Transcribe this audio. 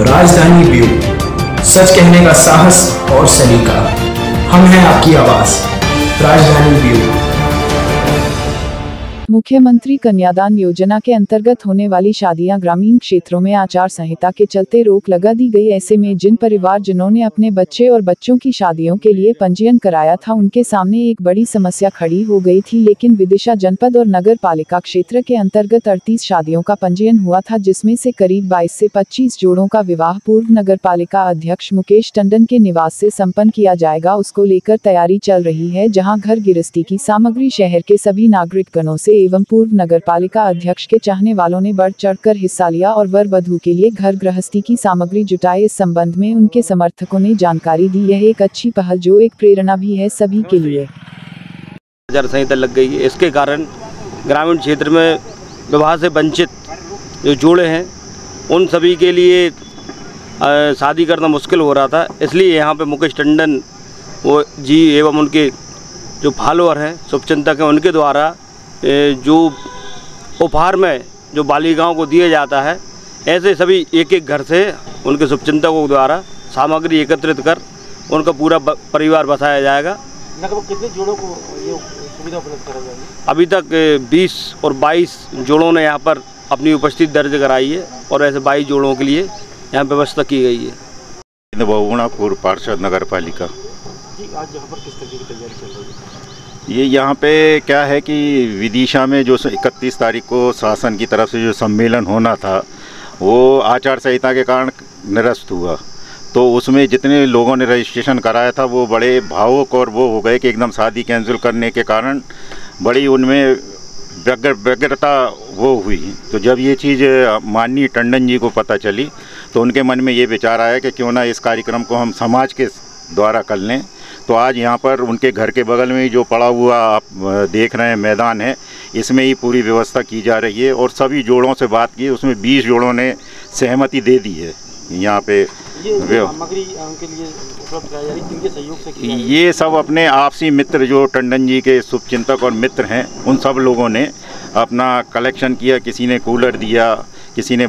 राजधानी व्यू सच कहने का साहस और सलीका। हम हैं आपकी आवाज़। राजधानी व्यू मुख्यमंत्री कन्यादान योजना के अंतर्गत होने वाली शादियाँ ग्रामीण क्षेत्रों में आचार संहिता के चलते रोक लगा दी गई, ऐसे में जिन परिवार जिन्होंने अपने बच्चे और बच्चों की शादियों के लिए पंजीयन कराया था, उनके सामने एक बड़ी समस्या खड़ी हो गई थी, लेकिन विदिशा जनपद और नगर पालिका क्षेत्र के अंतर्गत अड़तीस शादियों का पंजीयन हुआ था, जिसमें से करीब 22 से 25 जोड़ों का विवाह पूर्व नगर पालिका अध्यक्ष मुकेश टंडन के निवास से संपन्न किया जाएगा, उसको लेकर तैयारी चल रही है, जहाँ घर गिरस्ती की सामग्री शहर के सभी नागरिक गणों से एवं पूर्व नगर पालिका अध्यक्ष के चाहने वालों ने बढ़ चढ़कर हिस्सा लिया और वर वधु के लिए घर गृहस्थी की सामग्री जुटाए इस संबंध में उनके समर्थकों ने जानकारी दी। यह एक अच्छी पहल जो एक प्रेरणा भी है सभी के लिए। आचार संहिता लग गई इसके कारण ग्रामीण क्षेत्र में विवाह से वंचित जो जोड़े हैं, उन सभी के लिए शादी करना मुश्किल हो रहा था। इसलिए यहाँ पे मुकेश टंडन वो जी एवं उनके जो फॉलोअर हैं, शुभचिंतक हैं, उनके द्वारा जो उपहार में जो बालिकाओं को दिया जाता है ऐसे सभी एक एक घर से उनके शुभचिंतकों द्वारा सामग्री एकत्रित कर उनका पूरा परिवार बसाया जाएगा। लगभग कितने जोड़ों को ये सुविधा उपलब्ध करा जाएगी? अभी तक ए, 20 और 22 जोड़ों ने यहाँ पर अपनी उपस्थिति दर्ज कराई है और ऐसे 22 जोड़ों के लिए यहाँ व्यवस्था की गई है। बहुगुणा पूर्व पार्षद नगर पालिका आज यहाँ पर किस तरीके की तैयारी चल रही है? ये यहाँ पे क्या है कि विदिशा में जो इकतीस तारीख को शासन की तरफ़ से जो सम्मेलन होना था, वो आचार संहिता के कारण निरस्त हुआ। तो उसमें जितने लोगों ने रजिस्ट्रेशन कराया था, वो बड़े भावुक और वो हो गए कि एकदम शादी कैंसिल करने के कारण बड़ी उनमें व्यग्र व्यग्रता वो हुई। तो जब ये चीज़ माननीय टंडन जी को पता चली तो उनके मन में ये विचार आया कि क्यों ना इस कार्यक्रम को हम समाज के द्वारा कर लें। तो आज यहाँ पर उनके घर के बगल में ही जो पड़ा हुआ आप देख रहे हैं मैदान है इसमें ही पूरी व्यवस्था की जा रही है और सभी जोड़ों से बात की उसमें 20 जोड़ों ने सहमति दे दी है यहाँ पे। ये ये सब अपने आपसी मित्र जो टंडन जी के शुभचिंतक और मित्र हैं उन सब लोगों ने अपना कलेक्शन किया किसी ने कूलर दिया किसी ने